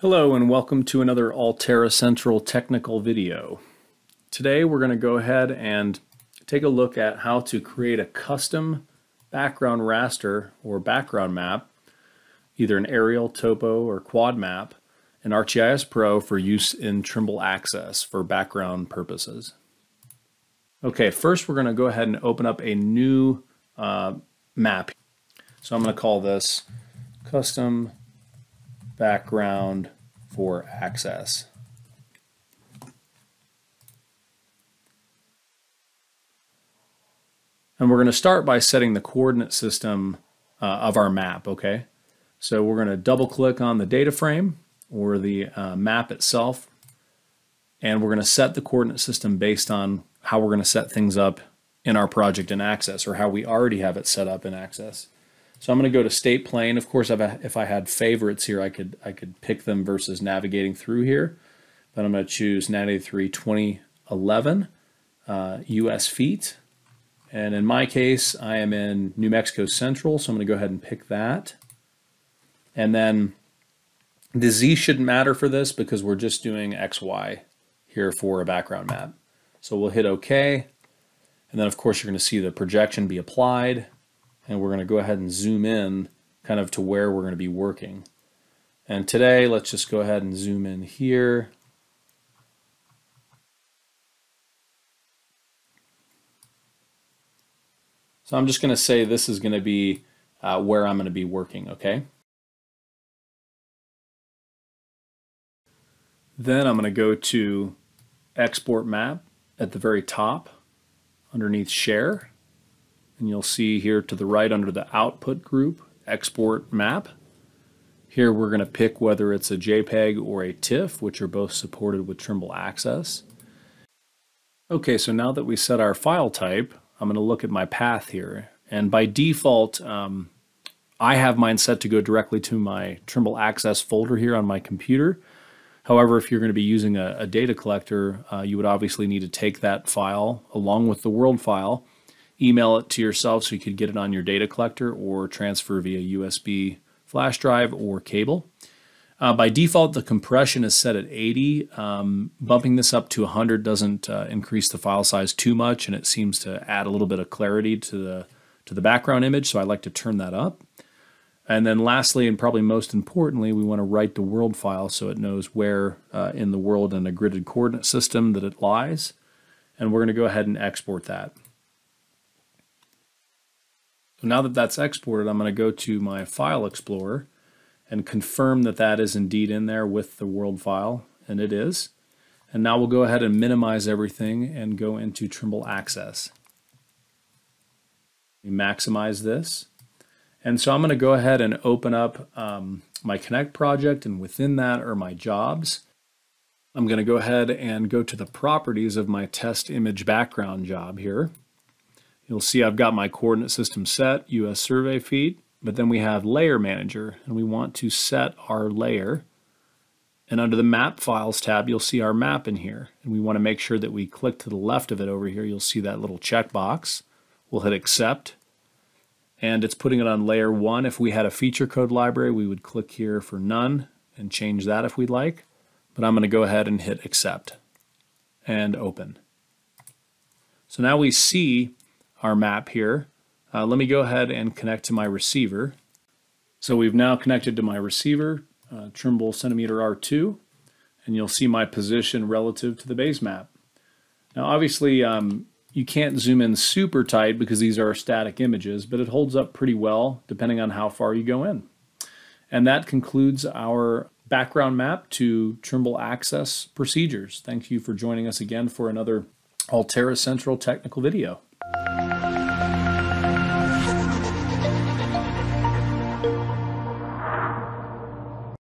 Hello and welcome to another AllTerra Central technical video. Today we're going to go ahead and take a look at how to create a custom background raster or background map, either an aerial, topo, or quad map in ArcGIS Pro for use in Trimble Access for background purposes. Okay, first we're going to go ahead and open up a new uh, map. So I'm going to call this custom background for access. And we're going to start by setting the coordinate system uh, of our map, okay? So we're going to double click on the data frame or the uh, map itself, and we're going to set the coordinate system based on how we're going to set things up in our project in Access or how we already have it set up in Access. So I'm going to go to state plane. Of course, if I had favorites here, I could I could pick them versus navigating through here. But I'm going to choose 93 2011 uh, US feet. And in my case, I am in New Mexico Central, so I'm going to go ahead and pick that. And then the Z shouldn't matter for this because we're just doing XY here for a background map. So we'll hit OK. And then, of course, you're going to see the projection be applied and we're going to go ahead and zoom in kind of to where we're going to be working. And today, let's just go ahead and zoom in here. So I'm just going to say this is going to be uh, where I'm going to be working, okay? Then I'm going to go to Export Map at the very top underneath Share and you'll see here to the right under the output group, export map. Here we're going to pick whether it's a JPEG or a TIFF, which are both supported with Trimble Access. Okay, so now that we set our file type, I'm going to look at my path here. And by default, um, I have mine set to go directly to my Trimble Access folder here on my computer. However, if you're going to be using a, a data collector, uh, you would obviously need to take that file along with the world file email it to yourself so you could get it on your data collector or transfer via USB flash drive or cable. Uh, by default, the compression is set at 80. Um, bumping this up to 100 doesn't uh, increase the file size too much, and it seems to add a little bit of clarity to the to the background image. So I like to turn that up. And then lastly, and probably most importantly, we want to write the world file so it knows where uh, in the world in a gridded coordinate system that it lies. And we're going to go ahead and export that. So now that that's exported, I'm going to go to my File Explorer and confirm that that is indeed in there with the world file, and it is. And now we'll go ahead and minimize everything and go into Trimble Access. We maximize this. And so I'm going to go ahead and open up um, my Connect project, and within that are my jobs. I'm going to go ahead and go to the properties of my test image background job here. You'll see I've got my coordinate system set, US survey feet, but then we have layer manager and we want to set our layer. And under the map files tab, you'll see our map in here. And we want to make sure that we click to the left of it over here. You'll see that little checkbox. We'll hit accept. And it's putting it on layer one. If we had a feature code library, we would click here for none and change that if we'd like. But I'm going to go ahead and hit accept and open. So now we see our map here. Uh, let me go ahead and connect to my receiver. So we've now connected to my receiver, uh, Trimble Centimeter R2, and you'll see my position relative to the base map. Now obviously um, you can't zoom in super tight because these are static images, but it holds up pretty well depending on how far you go in. And that concludes our background map to Trimble Access procedures. Thank you for joining us again for another AllTerra Central technical video.